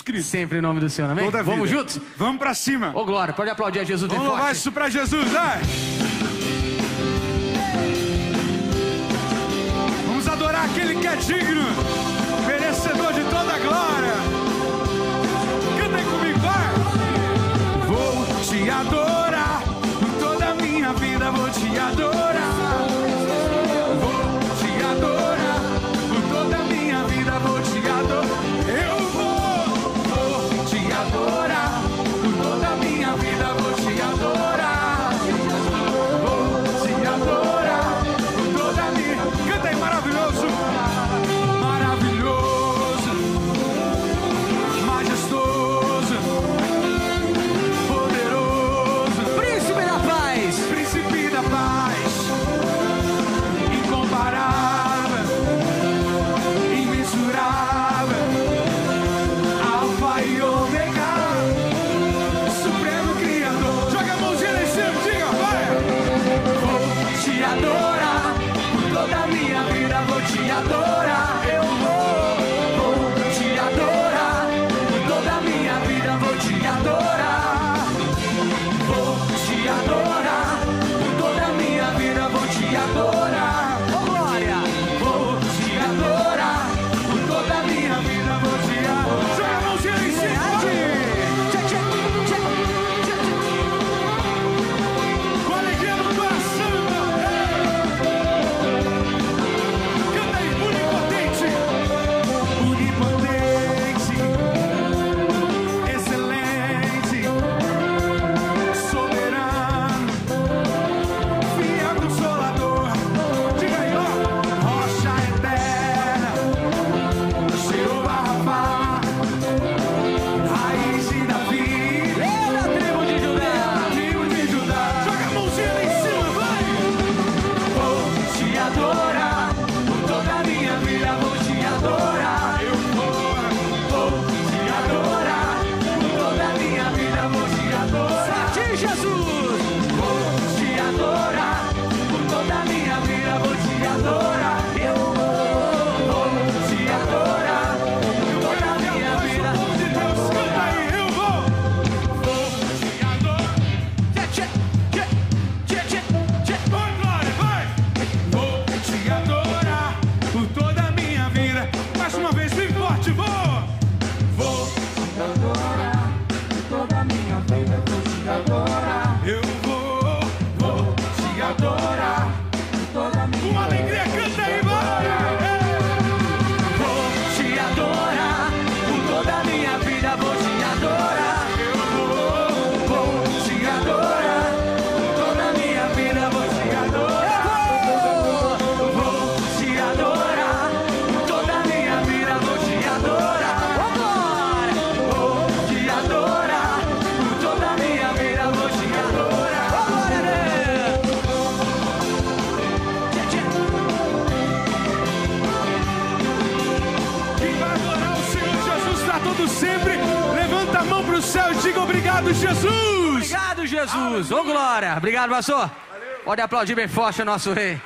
Jesus Cristo. Sempre em nome do Senhor, amém? Toda Vamos vida. juntos? Vamos para cima. Ô, oh, Glória, pode aplaudir a Jesus Vamos bem louvar isso para Jesus, vai! Vamos adorar aquele que é digno, merecedor de toda a glória. Cantem comigo, vai! Vou te adorar, com toda a minha vida vou te adorar. azul. sempre. Levanta a mão para o céu e diga obrigado, Jesus. Obrigado, Jesus. Ô, oh, glória. Obrigado, pastor. Valeu. Pode aplaudir bem forte o nosso rei.